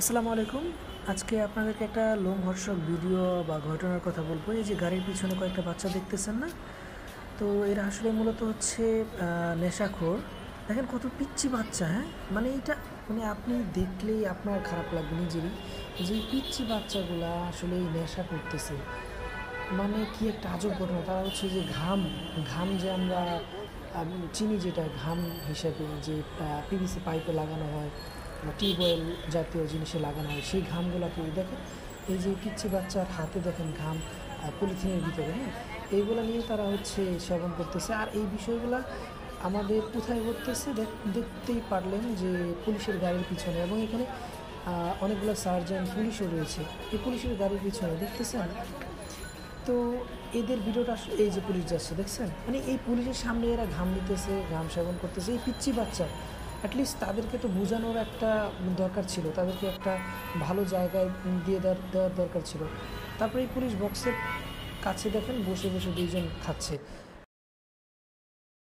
আসসালামু আলাইকুম। আজকে আপনাদেরকে একটা লোমহর্ষক ভিডিও বা ঘটনার কথা বলব। এই যে গাড়ির পিছনে কয়েকটা বাচ্চা দেখতেছেন না? তো এরা আসলে মূলত হচ্ছে নেশাখোর। দেখেন কত পিচ্ছি বাচ্চা হ্যাঁ? মানে এটা মানে আপনি দেখলেই আপনার খারাপ লাগবে নিজেরই। যে পিচ্ছি বাচ্চাগুলা আসলে এই নেশা করতেছে। মানে কি একটা আজব ঘটনা। তারা হচ্ছে যে ঘাম ঘাম যে আমরা চিনি যেটা ঘাম হিসাবে যে পিভিসি পাইপে লাগানো হয় বা টিউবওয়েল জাতীয় জিনিসে লাগানো হয়, সেই ঘামগুলোকে দেখেন এই যে পিচ্ছি বাচ্চার হাতে দেখেন ঘাম পলিথিনের ভিতরে হ্যাঁ? এইগুলো নিয়ে তারা হচ্ছে সেবন করতেছে। আর এই বিষয়গুলো আমাদের কোথায় ঘটতেছে? দেখ- দেখতেই পারলেন যে পুলিশের গাড়ির পিছনে এবং এখানে অনেকগুলো সার্জেন্ট পুলিশও রয়েছে। এই পুলিশের গাড়ির পিছনে দেখতেছেন? তো এদের ভিডিওটা এই যে পুলিশ যাচ্ছে, দেখছেন? মানে এই পুলিশের সামনে এরা ঘাম দিতেছে ঘাম সেবন করতেছে, এই পিচ্ছি বাচ্চা। অ্যাটলিস্ট তাদেরকে তো বোঝানোর একটা দরকার ছিল, তাদেরকে একটা ভালো জায়গায় দিয়ে দেওয়ার দরকার ছিল। তারপরে এই পুলিশ বক্সের কাছে দেখেন, বসে বসে দুইজন খাচ্ছে।